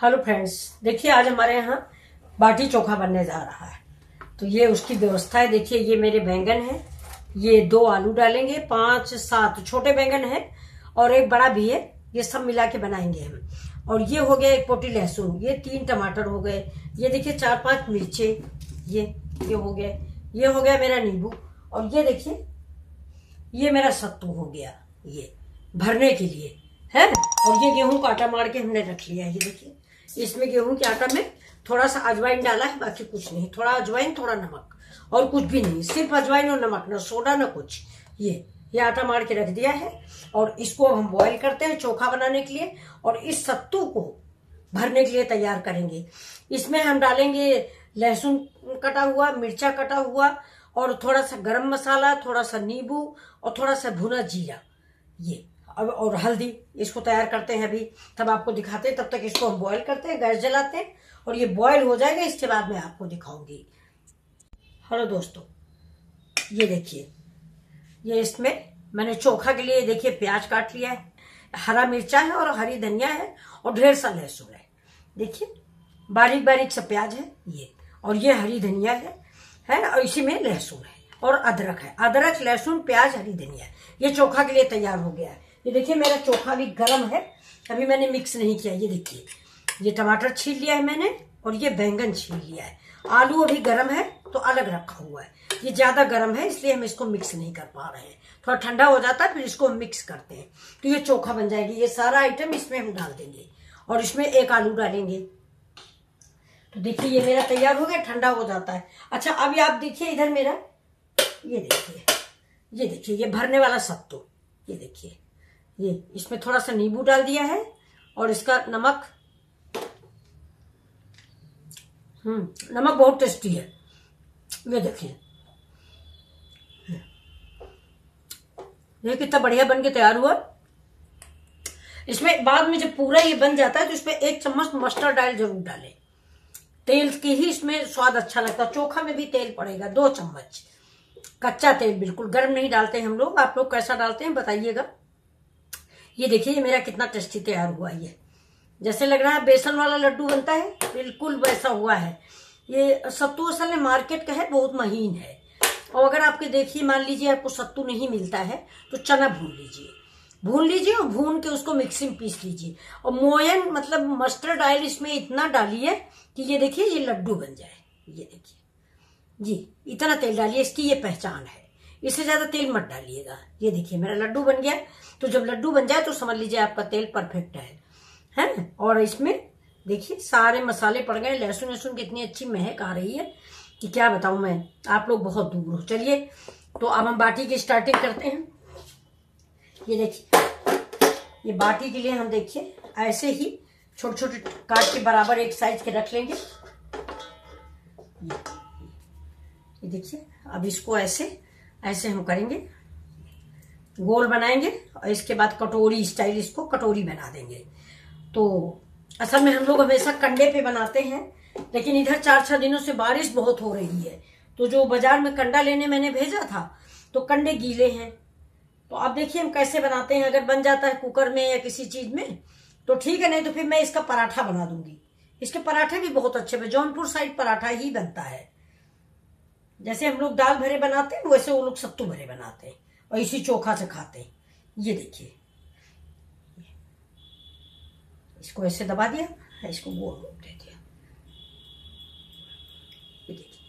Hello friends, देखिए आज हमारे यहाँ बाटी चोखा बनने जा रहा है। तो ये उसकी व्यवस्था है। देखिए, ये मेरे बैंगन है। ये दो आलू डालेंगे, पाँच, सात छोटे बैंगन है और एक बड़ा भी है। ये सब मिला के बनाएँगे हम। और ये हो गया एक पोटी लहसुन, ये तीन टमाटर हो गए। ये देखिए, चार पाँच मिर्चे, ये ये हो गया ये हो गया मेरा नींबू और ये देखिए, ये मेरा सत्तू हो गया, ये भरने के लिए, है? और ये गेहूँ का आटा मार के हमने रख लिया ये देखिए। इसमें गेहूँ के आटा में थोड़ा सा अजवाइन डाला है, बाकी कुछ नहीं। थोड़ा अजवाइन, थोड़ा नमक। और कुछ भी नहीं, सिर्फ़ अजवाइन और नमक, ना सोडा, ना कुछ। ये ये आटा मार के रख दिया है और इसको हम बॉईल करते हैं चोखा बनाने के लिए और इस सत्तू को भरने के लिए तैयार करेंगे। इसमें हम डालेंगे लहसुन कटा हुआ, मिर्चा कटा हुआ और थोड़ा सा गरम मसाला, थोड़ा सा नींबू और थोड़ा सा भुना जीरा। ये अब और हल्दी, इसको तैयार करते हैं अभी। तब आपको दिखाते हैं, तब तक इसको हम बॉईल करते हैं, गैस जलाते हैं और ये बॉईल हो जाएगा, इसके बाद मैं आपको दिखाऊँगी। हेलो दोस्तों, ये देखिए, ये इसमें मैंने चोखा के लिए देखिए, प्याज काट लिया है, हरा मिर्चा है और हरी धनिया है और ढेर सा लहसुन है। देखिए बारीक बारीक सा प्याज है ये और ये हरी धनिया है है और इसी में लहसुन है और अदरक है। अदरक, लहसुन, प्याज, हरी धनिया। ये चोखा के लिए तैयार हो गया है। ये देखिए, मेरा चोखा भी गर्म है। अभी मैंने मिक्स नहीं किया। ये देखिए, ये टमाटर छील लिया है मैंने और ये बैंगन छील लिया है। आलू अभी गर्म है तो अलग रखा हुआ है। ये ज़्यादा गर्म है, इसलिए हम इसको मिक्स नहीं कर पा रहे हैं। थोड़ा ठंडा हो जाता है, फिर इसको हम मिक्स करते हैं। तो ये चोखा बन जाएगी। ये सारा आइटम इसमें हम डाल देंगे और इसमें एक आलू डालेंगे। तो देखिए, ये मेरा तैयार हो गया, ठंडा हो जाता है। अच्छा अभी आप देखिए इधर मेरा, ये देखिए ये देखिए, ये भरने वाला सत्तू, ये देखिए। ये, इसमें थोड़ा सा नींबू डाल दिया है और इसका नमक हम्म नमक बहुत टेस्टी है। ये देखिए। ये कितना बढ़िया बन के तैयार हुआ। इसमें बाद में जब पूरा ये बन जाता है तो इसमें एक चम्मच मस्टर्ड ऑयल ज़रूर डालें। तेल की ही इसमें स्वाद अच्छा लगता है। चोखा में भी तेल पड़ेगा, दो चम्मच। कच्चा तेल बिल्कुल गर्म नहीं डालते हम लोग। आप लोग कैसा डालते हैं बताइएगा। ये देखिए मेरा कितना टेस्टी तैयार हुआ ये। जैसे लग रहा है बेसन वाला लड्डू बनता है, बिल्कुल वैसा हुआ है। ये सत्तू असल में मार्केट का है, बहुत महीन है। और अगर आपके देखिए, मान लीजिए आपको सत्तू नहीं मिलता है तो चना भून लीजिए। भून लीजिए और भून के उसको मिक्सी में पीस लीजिए। और मोयन मतलब मस्टर्ड ऑयल इसमें इतना डालिए कि ये देखिए, ये लड्डू बन जाए। ये देखिए। जी, इतना तेल डालिए, इसकी ये पहचान है। इससे ज़्यादा तेल मत डालिएगा। ये देखिए, मेरा लड्डू बन गया। तो जब लड्डू बन जाए तो समझ लीजिए आपका तेल परफेक्ट है। है और इसमें देखिए, सारे मसाले पड़ गए। लहसुन लहसुन कितनी अच्छी महक आ रही है कि क्या बताऊँ मैं? आप लोग बहुत दूर हो। चलिए तो अब हम बाटी की स्टार्टिंग करते हैं। ये देखिए, ये बाटी के लिए हम देखिए, ऐसे ही छोटे छोटे काट के बराबर एक साइज़ के रख लेंगे। ये देखिए, अब इसको ऐसे ऐसे हम करेंगे, गोल बनाएँगे और इसके बाद कटोरी स्टाइल इसको कटोरी बना देंगे। तो असल में हम लोग हमेशा कंडे पे बनाते हैं, लेकिन इधर चार छह दिनों से बारिश बहुत हो रही है। तो जो बाज़ार में कंडा लेने मैंने भेजा था तो कंडे गीले हैं। तो आप देखिए हम कैसे बनाते हैं, अगर बन जाता है कुकर में या किसी चीज़ में तो ठीक है, नहीं तो फिर मैं इसका पराठा बना दूँगी। इसके पराठे भी बहुत अच्छे जौनपुर साइड पराठा ही बनता है। जैसे हम लोग दाल भरे बनाते हैं, वैसे वो लोग सत्तू भरे बनाते हैं और इसी चोखा से खाते हैं। ये देखिए। इसको ऐसे दबा दिया, इसको गोल रोक दे दिया। ये देखिए।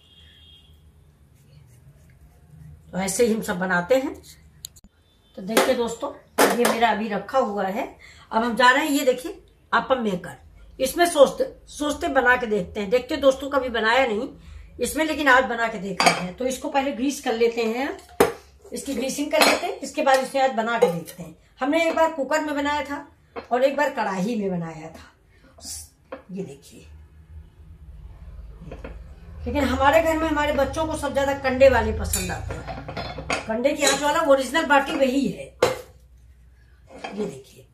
तो ऐसे ही हम सब बनाते हैं। तो देखिए दोस्तों, ये मेरा अभी रखा हुआ है। अब हम जा रहे हैं, ये देखिए आपम मेकर इसमें सोचते सोचते बना के देखते हैं। देखते दोस्तों कभी बनाया नहीं इसमें लेकिन आज बना के देख रहे हैं। तो इसको पहले ग्रीस कर लेते हैं। इसकी ग्रीसिंग कर लेते हैं। इसके बाद इसमें आज बना के देखते हैं। हमने एक बार कुकर में बनाया था और एक बार कढ़ाई में बनाया था। ये देखिए। लेकिन हमारे घर में हमारे बच्चों को सब ज़्यादा कंडे वाले पसंद आते हैं। कंडे की आँच वाला ओरिजिनल बाटी वही है। ये देखिए।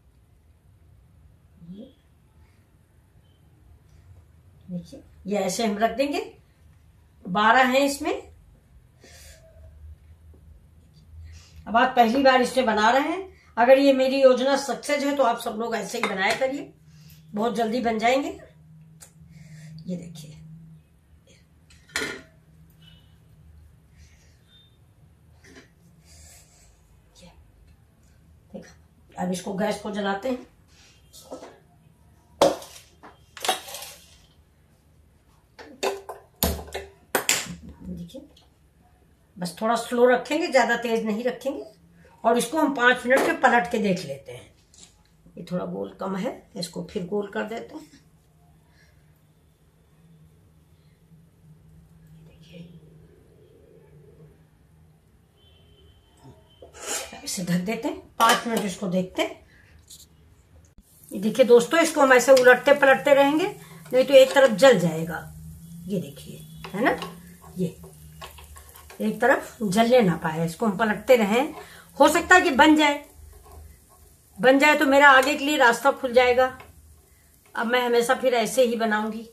देखिए। ये ऐसे हम रख देंगे। बारह है इसमें। अब आप पहली बार इसमें बना रहे हैं। अगर ये मेरी योजना सक्सेस है तो आप सब लोग ऐसे ही बनाया करिए। बहुत जल्दी बन जाएँगे। ये देखिए। अब इसको गैस को जलाते हैं। देखिए बस थोड़ा स्लो रखेंगे, ज़्यादा तेज नहीं रखेंगे, और इसको हम पाँच मिनट में पलट के देख लेते हैं। ये थोड़ा गोल कम है, इसको फिर गोल कर देते हैं। इसे ढक देते हैं, पाँच मिनट इसको देखते हैं। देखिए दोस्तों, इसको हम ऐसे उलटते पलटते रहेंगे, नहीं तो एक तरफ़ जल जाएगा। ये देखिए, है ना? ये। एक तरफ़ जलने ना पाए, इसको हम पलटते रहें। हो सकता है कि बन जाए। बन जाए तो मेरा आगे के लिए रास्ता खुल जाएगा। अब मैं हमेशा फिर ऐसे ही बनाऊँगी।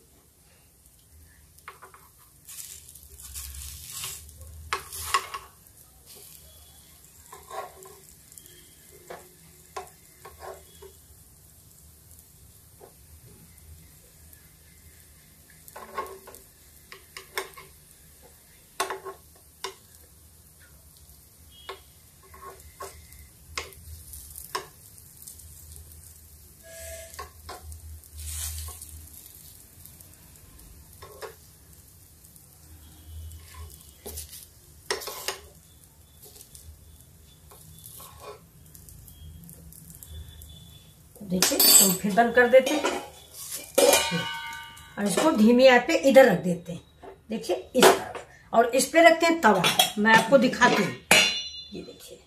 देखिए तो फिर बंद कर देते हैं। और इसको धीमी आँच पे इधर रख देते हैं। देखिए, इस तरफ़ और इस पे रखते हैं तवा। मैं आपको दिखाती हूँ। ये देखिए।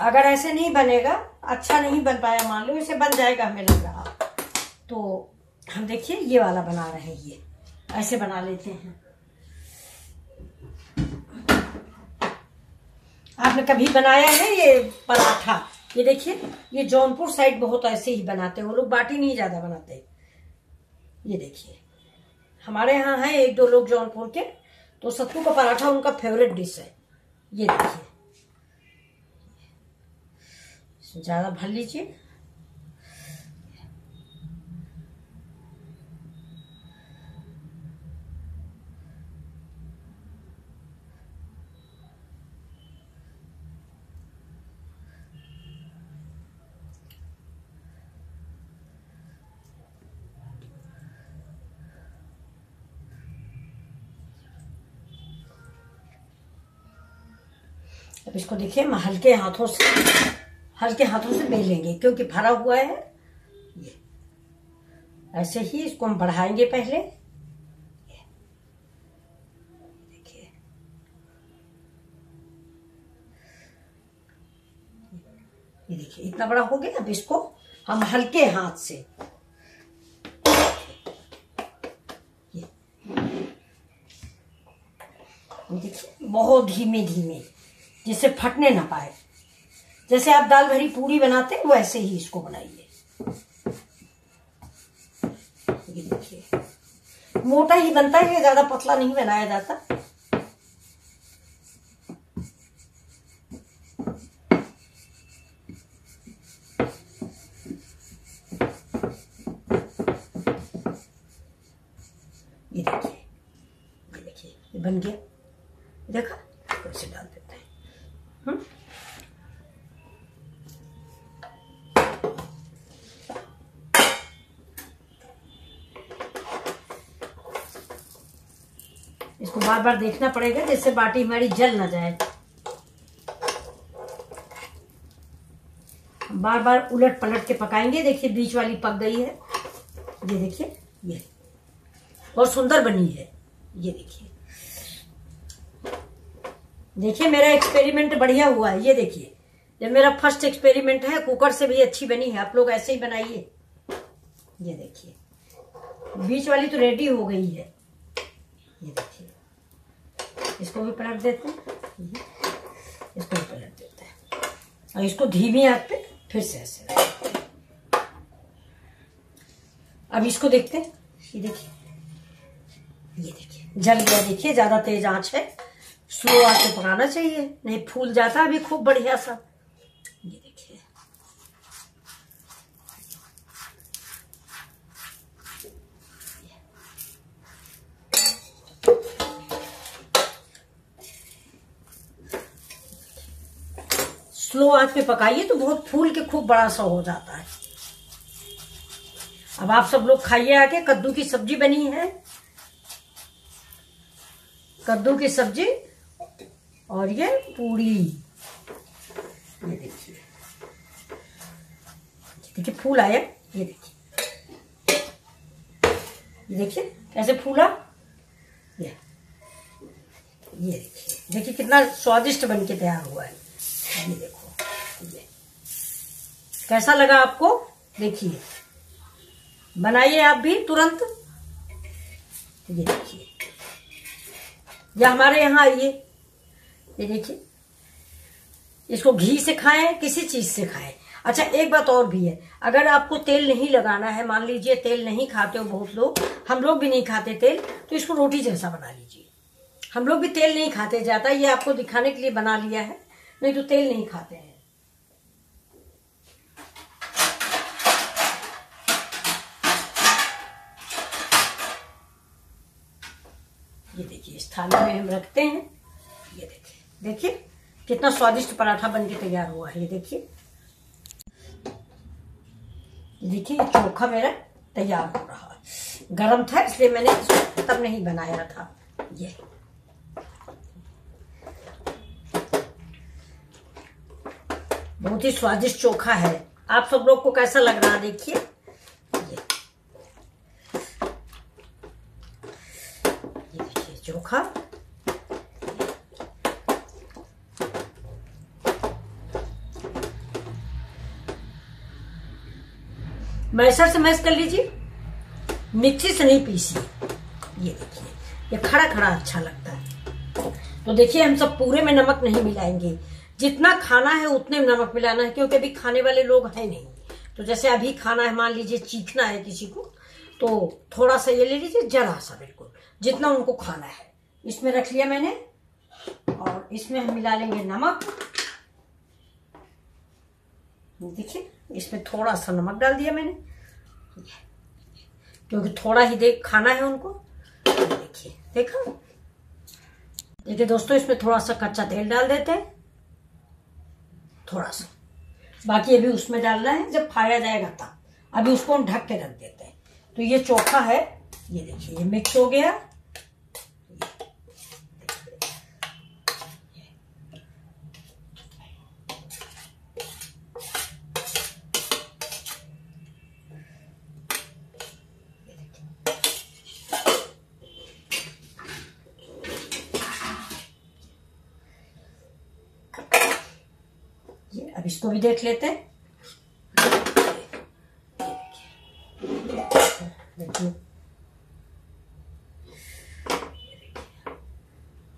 अगर ऐसे नहीं बनेगा अच्छा नहीं बन पाया, मान लो, इसे बन जाएगा, हमें लग रहा। तो हम देखिए, ये वाला बना रहे हैं ये। ऐसे बना लेते हैं। आपने कभी बनाया है ये पराठा? ये देखिए, ये जौनपुर साइड बहुत ऐसे ही बनाते हैं, वो लोग बाटी नहीं ज़्यादा बनाते। ये देखिए, हमारे यहाँ है एक दो लोग जौनपुर के तो सत्तू का पराठा उनका फेवरेट डिश है। ये देखिए ज़्यादा भर लीजिए। अब इसको देखिए, हम हल्के हाथों से, हल्के हाथों से बेलेंगे क्योंकि भरा हुआ है। ये। ऐसे ही इसको हम बढ़ाएँगे पहले। देखिए। ये देखिए, इतना बड़ा हो गया। अब इसको हम हल्के हाथ से। देखिए, बहुत धीमे धीमे जिससे फटने ना पाए। जैसे आप दाल भरी पूरी बनाते हैं वैसे ही इसको बनाइए। देखिए, मोटा ही बनता है, ज़्यादा पतला नहीं बनाया जाता। ये देखिए ये देखिए बन गया। देखा? ऐसे डाल देते इसको बार बार देखना पड़ेगा जिससे बाटी हमारी जल ना जाए। बार बार उलट पलट के पकाएँगे। देखिए, बीच वाली पक गई है। ये देखिए, ये। बहुत सुंदर बनी है। ये देखिए। देखिए, मेरा एक्सपेरिमेंट बढ़िया हुआ है, ये देखिए। ये मेरा फ़र्स्ट एक्सपेरिमेंट है, कुकर से भी अच्छी बनी है, आप लोग ऐसे ही बनाइए। ये देखिए, बीच वाली तो रेडी हो गई है। ये देखिए, इसको भी पलट देते हैं। इसको भी पलट देते हैं। और इसको धीमी आग पे फिर से ऐसे अब इसको देखते हैं। ये देखिए ये देखिए, जल गया, देखिए, ज़्यादा तेज आँच है। स्लो से पकाना चाहिए। नहीं, फूल जाता अभी खूब बढ़िया सा। ये देखिए। स्लो आँच पे पकाइए तो बहुत फूल के खूब बड़ा सा हो जाता है। अब आप सब लोग खाइए आके कद्दू की सब्ज़ी बनी है। कद्दू की सब्ज़ी और ये पूरी ये देखिए। देखिए, फूल आया। ये देखिए। देखिए, कैसे फूला? ये। ये देखिए। देखिए, कितना स्वादिष्ट बन के तैयार हुआ है। ये देखो। ये। कैसा लगा आपको? देखिए। बनाइए आप भी तुरंत। ये देखिए। या हमारे यहाँ आइए ये देखिए। इसको घी से खाएँ, किसी चीज़ से खाएँ। अच्छा एक बात और भी है। अगर आपको तेल नहीं लगाना है, मान लीजिए तेल नहीं खाते हो बहुत लोग, हम लोग भी नहीं खाते तेल तो इसको रोटी जैसा बना लीजिए। हम लोग भी तेल नहीं खाते जाता ये आपको दिखाने के लिए बना लिया है, नहीं तो तेल नहीं खाते हैं। ये देखिए, इस थाली में हम रखते हैं। ये देखिए। देखिए, कितना स्वादिष्ट पराठा बन के तैयार हुआ है, ये देखिए। देखिए चोखा मेरा तैयार हो रहा है। गरम था, इसलिए मैंने तब नहीं बनाया था। ये। बहुत ही स्वादिष्ट चोखा है। आप सब लोग को कैसा लग रहा है देखिए, चोखा। मैसर से मैस कर लीजिए। मिक्सी से नहीं पीसी। ये देखिए, ये खड़ा खड़ा अच्छा लगता है। तो देखिए, हम सब पूरे में नमक नहीं मिलाएँगे। जितना खाना है, उतने में नमक मिलाना है, क्योंकि अभी खाने वाले लोग हैं नहीं। तो जैसे अभी खाना है, मान लीजिए चीखना है किसी को तो थोड़ा सा ये ले लीजिए, जरा सा बिल्कुल, जितना उनको खाना है। इसमें रख लिया मैंने, और इसमें हम मिला लेंगे नमक। देखिए, इसमें थोड़ा सा नमक डाल दिया मैंने। क्योंकि थोड़ा ही देख, खाना है उनको। देखिए, देखा? देखिए दोस्तों, इसमें थोड़ा सा कच्चा तेल डाल देते हैं। थोड़ा सा। बाकी अभी उसमें डालना है, जब खाया जाएगा तब। अभी उसको हम ढक के रख देते हैं। तो ये चोखा है। ये देखिए, ये मिक्स हो गया अब इसको भी देख लेते हैं।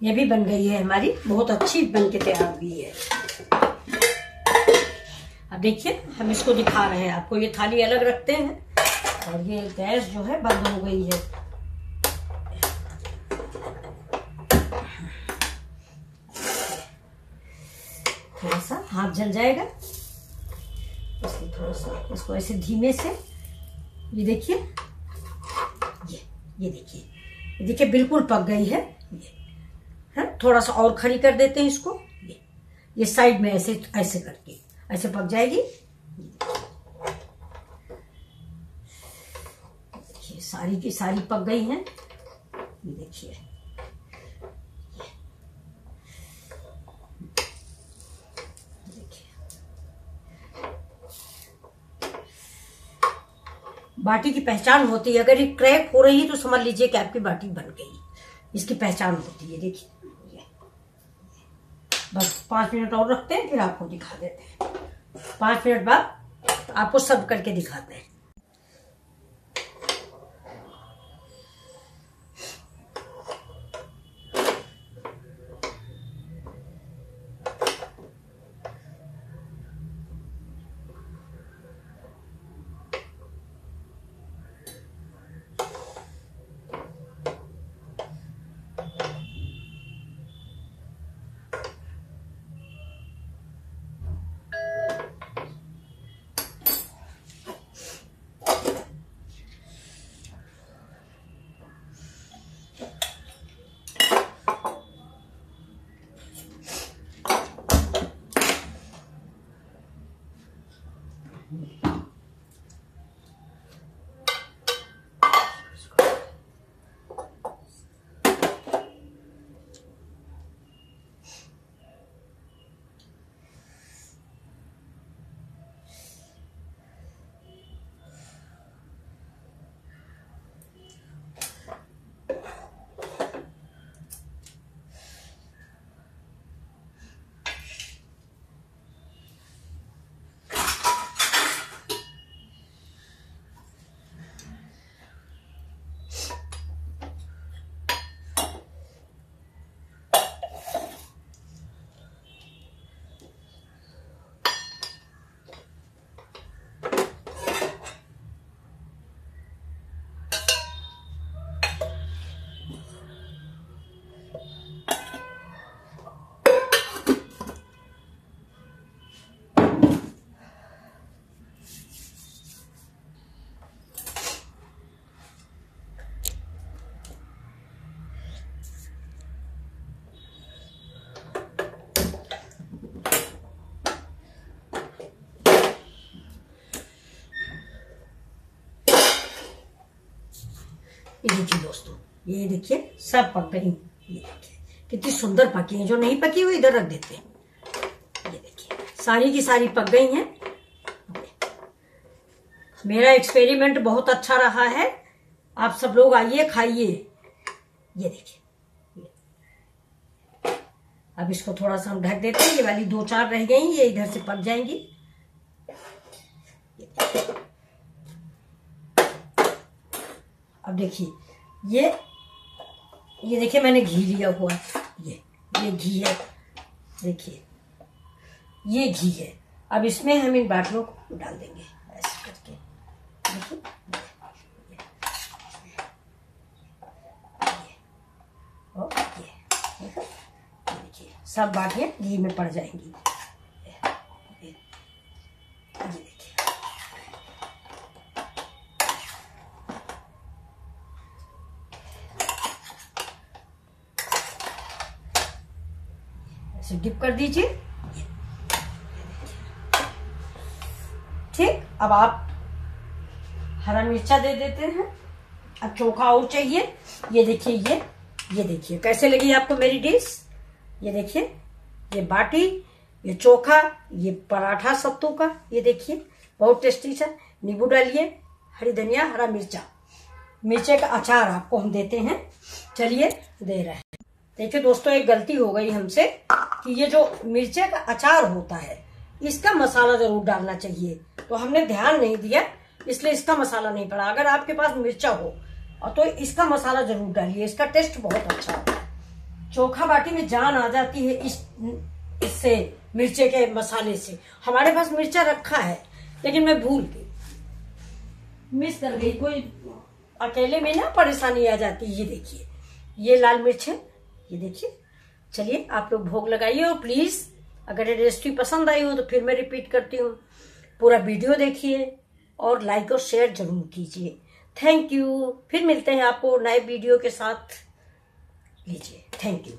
ये भी बन गई है हमारी। बहुत अच्छी बन के तैयार हुई है। अब देखिए, हम इसको दिखा रहे हैं। आपको ये थाली अलग रखते हैं। और ये गैस जो है बंद हो गई है। थोड़ा सा हाथ जल जाएगा। इसको थोड़ा सा इसको ऐसे धीमे से। ये देखिए। ये ये देखिए। ये देखिए, बिल्कुल पक गई है। ये, है थोड़ा सा और खड़ी कर देते हैं इसको। ये ये साइड में ऐसे ऐसे करके। ऐसे पक जाएगी। देखिए, सारी की सारी पक गई हैं। ये देखिए। बाटी की पहचान होती है। अगर ये क्रैक हो रही है तो समझ लीजिए कि आपकी बाटी बन गई। इसकी पहचान होती है। देखिए बस पाँच मिनट और रखते हैं, फिर आपको दिखा देते हैं। पाँच मिनट बाद आपको सब करके दिखाते हैं। ये देखिए दोस्तों, ये देखिए सब पक गई ये देखिए, कितनी सुंदर पकी है, जो नहीं पकी हुई इधर रख देते हैं। ये देखिए, सारी की सारी पक गई हैं। मेरा एक्सपेरिमेंट बहुत अच्छा रहा है। आप सब लोग आइए, खाइए। ये देखिए अब इसको थोड़ा सा हम ढक देते हैं। ये वाली दो चार रह गई ये इधर से पक जाएँगी। अब देखिए ये ये देखिए मैंने घी लिया हुआ ये ये घी है देखिए ये घी है अब इसमें हम इन बाटलों को डाल देंगे ऐसे करके देखिए सब बाटियाँ घी में पड़ जाएँगी ऐसे डिप कर दीजिए। ठीक, अब आप हरा मिर्चा दे देते हैं। अब चोखा और चाहिए। ये देखिए, ये ये देखिए, कैसे लगी आपको मेरी डिश? ये देखिए, ये बाटी, ये चोखा, ये पराठा सत्तू का, ये देखिए, बहुत टेस्टी सा। नींबू डालिए, हरी धनिया, हरा मिर्चा। मिर्चे का अचार आपको हम देते हैं। चलिए, दे रहे हैं। देखिए दोस्तों, एक गलती हो गई हमसे कि ये जो मिर्चे का अचार होता है, इसका मसाला ज़रूर डालना चाहिए। तो हमने ध्यान नहीं दिया, इसलिए इसका मसाला नहीं पड़ा। अगर आपके पास मिर्चा हो तो इसका मसाला ज़रूर डालिए, इसका टेस्ट बहुत अच्छा होता है। चोखा बाटी में जान आ जाती है इस, इससे, मिर्चे के मसाले से। हमारे पास मिर्चा रखा है, लेकिन मैं भूल गई। मिस कर गई। कोई अकेले में ना परेशानी आ जाती है, ये देखिए। ये लाल मिर्च है ये देखिए। चलिए, आप लोग भोग लगाइए और प्लीज़ अगर ये रेसिपी पसंद आई हो तो फिर मैं रिपीट करती हूँ। पूरा वीडियो देखिए और लाइक और शेयर ज़रूर कीजिए। थैंक यू फिर मिलते हैं आपको नए वीडियो के साथ। लीजिए। Thank you